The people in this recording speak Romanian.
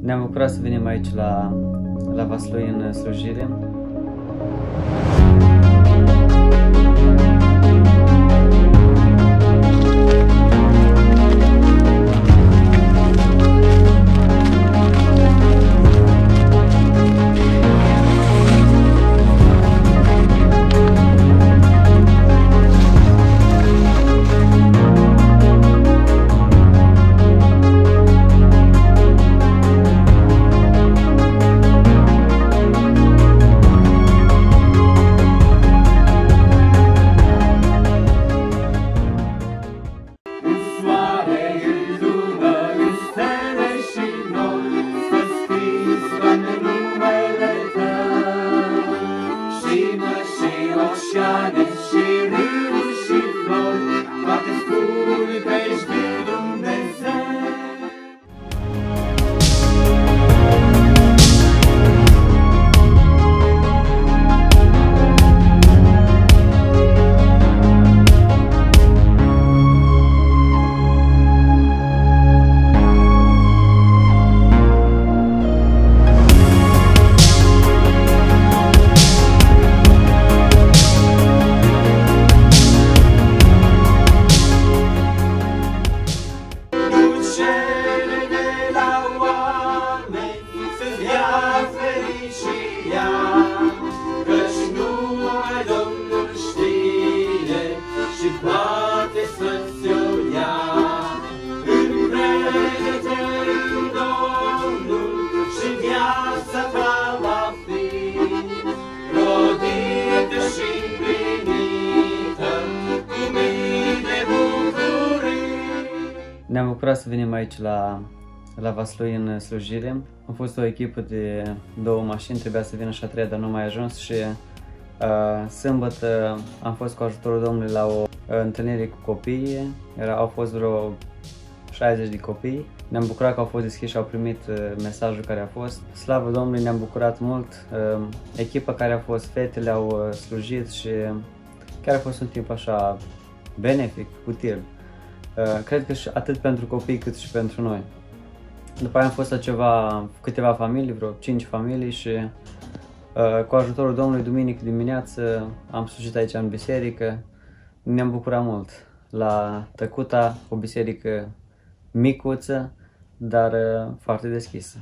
Ne-am bucurat să venim aici la, la Vaslui în slujire. Ne-am bucurat să venim aici la, la Vaslui în slujire. Am fost o echipă de două mașini, trebuia să vină și a treia, dar nu mai a ajuns și uh, sâmbătă am fost cu ajutorul Domnului la o uh, întâlnire cu copiii. Era, au fost vreo 60 de copii. Ne-am bucurat că au fost deschiși și au primit uh, mesajul care a fost. Slavă Domnului, ne-am bucurat mult. Uh, echipa care a fost, fetele au uh, slujit și chiar a fost un timp așa benefic, util. Uh, cred că și atât pentru copii cât și pentru noi. După aia am fost la ceva, câteva familii, vreo 5 familii și uh, cu ajutorul Domnului duminică dimineață am slujit aici în biserică. Ne-am bucurat mult. La Tăcuta, o biserică micuță, dar uh, foarte deschisă.